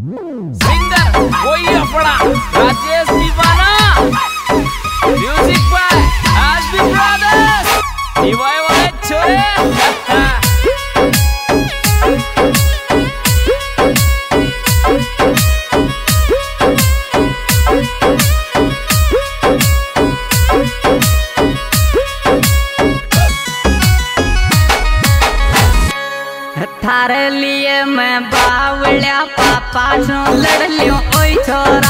Singer वही अपना Rajesh Deewana. Music by Azmi brothers दीवाए वाले छोरे थारे लिए मैं बावलिया पापा सो लड़ लियो ओई छोरा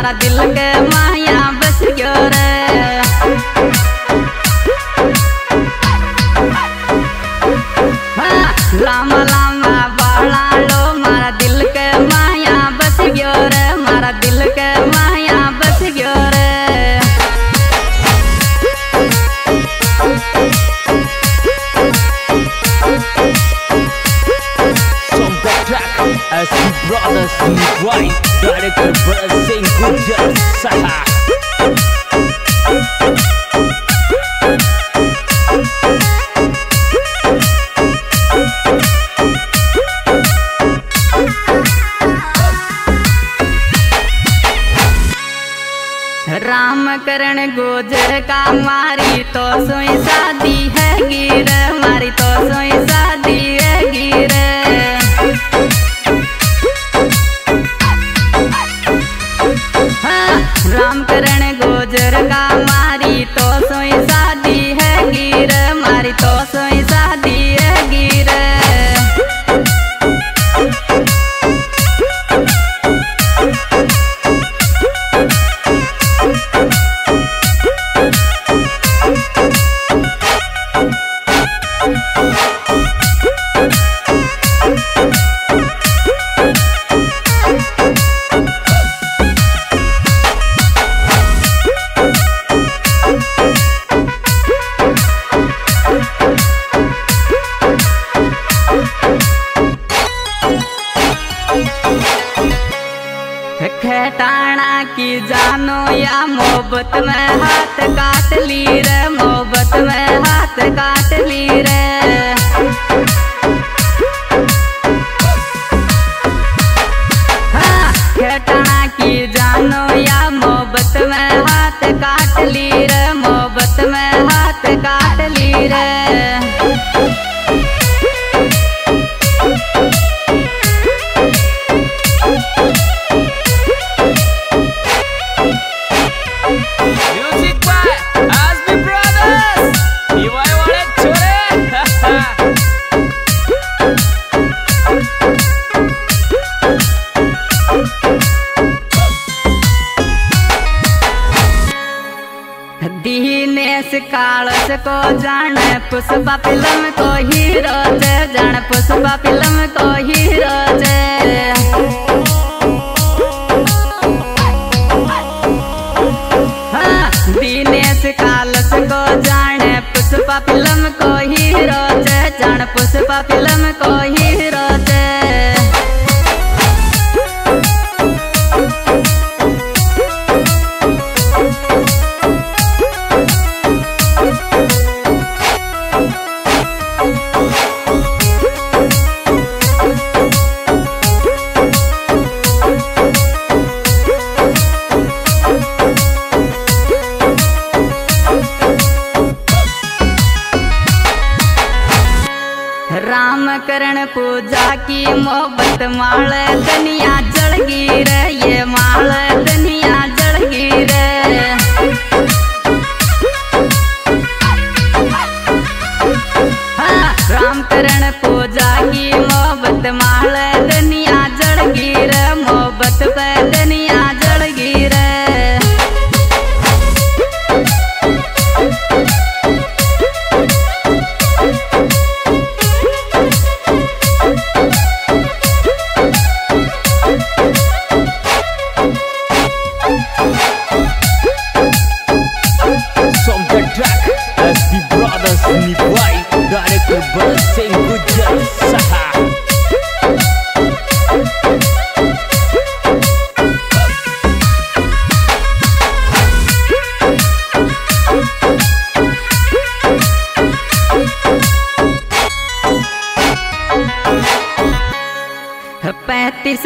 मारा दिल के राम करण गोजर का मारी तो सोई शादी है, गिर मारी तो सोई शादी है। खेटाणा की जानो या मोहब्बत में हाथ काट ली रे, मोहब्बत में हाथ काट ली रे। कालस को जाने पुष्पा फ़िल्म को हीरो जे। जान पुष्पा फ़िल्म को हीरो जे। दिनेश कालस को जाने पुष्पा फ़िल्म को हीरो जे। जान पुष्पा फ़िल्म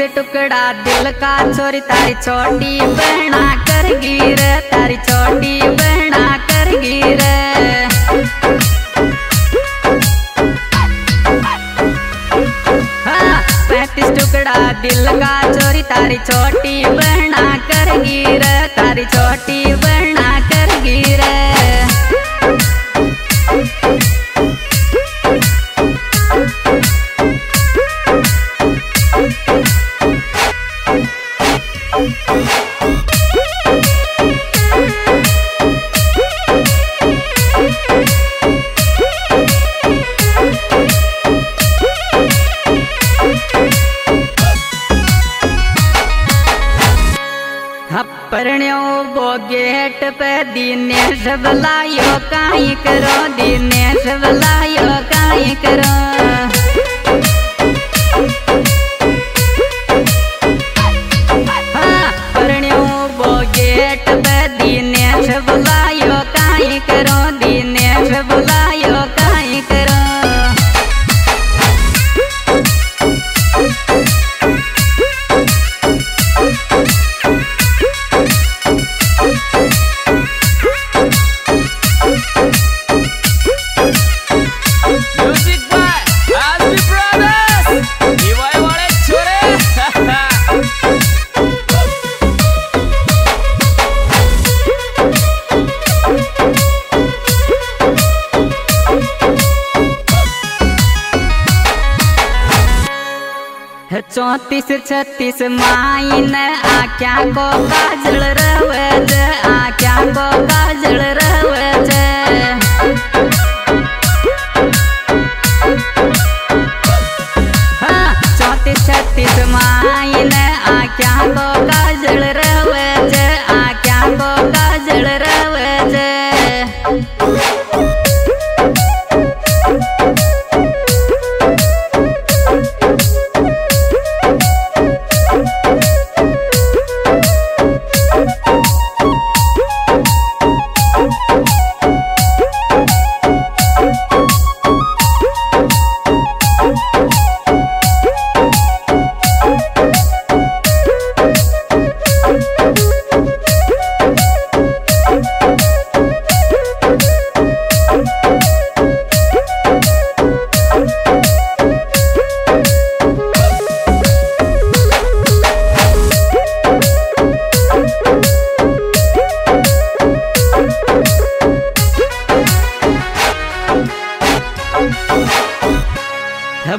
पैतीस टुकड़ा दिल का चोरी, तारी चोटी बहना कर गिर तारी चोटी बहना कर गिर पैतीस टुकड़ा दिल का चोरी, तारी छोटी परण्यो बोगेट पे दिनेश बलायो काई करो? दिनेश बलायो काई करो? चौतीस छत्तीस माइन आख्या को काजल रवज आख्या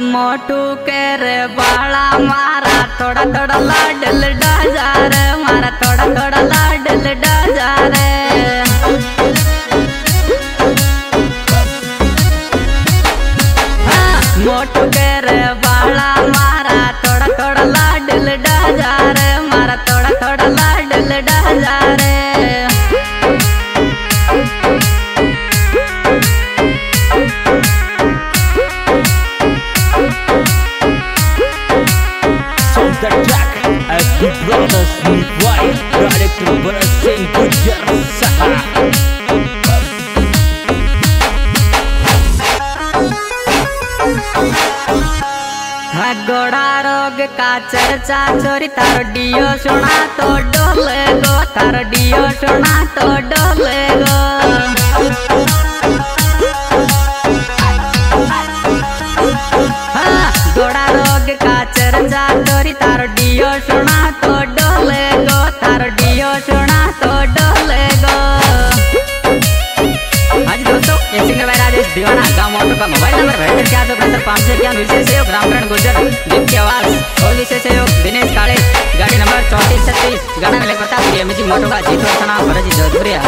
मोटू कर बाला मारा थोड़ा थोड़ा लाडल डाजार मारा थोड़ा थोड़ा लाडल डाजार हाँ, चर्चा चोरी तार डियो सुना तो डोले गो तार डियो सुना तो डोले गो गोड़ा रोग का चर्चा चोरी तार डियो सुना तो डोले गो तार डियो सुना तो डोले गो हाँ जी दोस्तों ये सिंगर राजेश दीवाना गाँव का मोबाइल नंबर बहत्तर क्या दो बहत्तर पाँच सौ इक्यावन विशेष सहयोग रामकरण गुर्जर जिनके आवाज़ और विशेष सहयोग दिनेश काले, गाड़ी नंबर चौंतीस छत्तीस गाना मिले प्रताप म्यूज़िक मोटो का जीतो सना भरजी जोधपुरिया